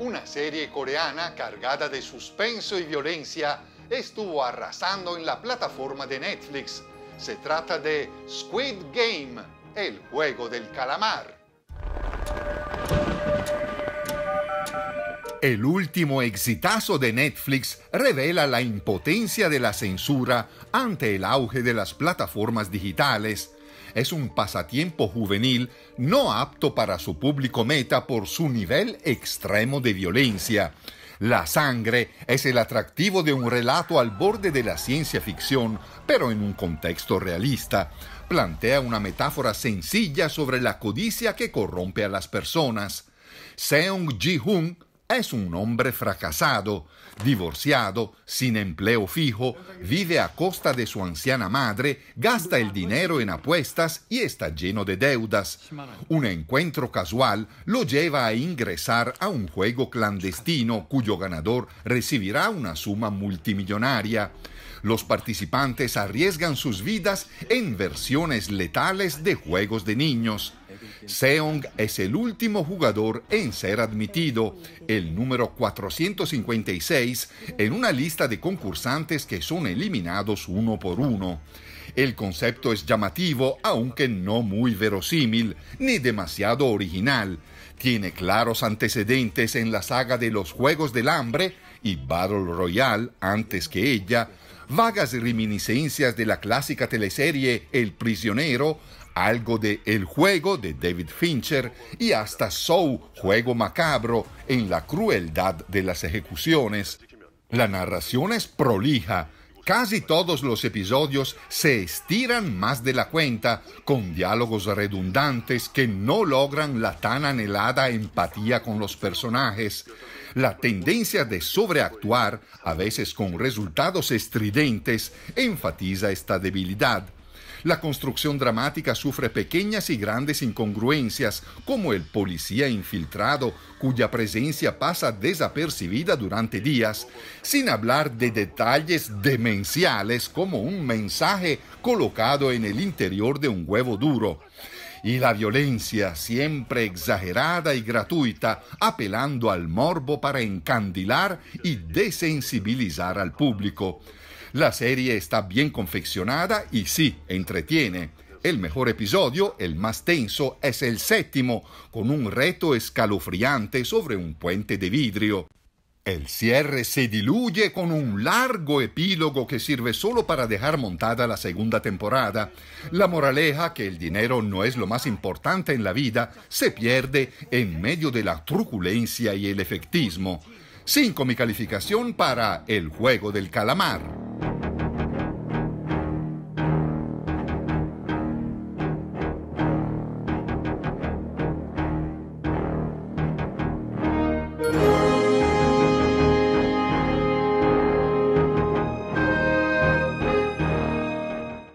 Una serie coreana cargada de suspenso y violencia estuvo arrasando en la plataforma de Netflix. Se trata de Squid Game, el juego del calamar. El último exitazo de Netflix revela la impotencia de la censura ante el auge de las plataformas digitales. Es un pasatiempo juvenil no apto para su público meta por su nivel extremo de violencia. La sangre es el atractivo de un relato al borde de la ciencia ficción, pero en un contexto realista. Plantea una metáfora sencilla sobre la codicia que corrompe a las personas. Seung Ji-hoon es un hombre fracasado, divorciado, sin empleo fijo, vive a costa de su anciana madre, gasta el dinero en apuestas y está lleno de deudas. Un encuentro casual lo lleva a ingresar a un juego clandestino cuyo ganador recibirá una suma multimillonaria. Los participantes arriesgan sus vidas en versiones letales de juegos de niños. Seong es el último jugador en ser admitido, el número 456, en una lista de concursantes que son eliminados uno por uno. El concepto es llamativo, aunque no muy verosímil, ni demasiado original. Tiene claros antecedentes en la saga de los Juegos del Hambre y Battle Royale antes que ella, vagas reminiscencias de la clásica teleserie El prisionero, algo de El juego de David Fincher y hasta Soul, juego macabro en la crueldad de las ejecuciones. La narración es prolija. Casi todos los episodios se estiran más de la cuenta, con diálogos redundantes que no logran la tan anhelada empatía con los personajes. La tendencia de sobreactuar, a veces con resultados estridentes, enfatiza esta debilidad. La construcción dramática sufre pequeñas y grandes incongruencias, como el policía infiltrado cuya presencia pasa desapercibida durante días, sin hablar de detalles demenciales como un mensaje colocado en el interior de un huevo duro y la violencia, siempre exagerada y gratuita, apelando al morbo para encandilar y desensibilizar al público. La serie está bien confeccionada y sí, entretiene. El mejor episodio, el más tenso, es el séptimo, con un reto escalofriante sobre un puente de vidrio. El cierre se diluye con un largo epílogo que sirve solo para dejar montada la segunda temporada. La moraleja, que el dinero no es lo más importante en la vida, se pierde en medio de la truculencia y el efectismo. Cinco mi calificación para El juego del calamar.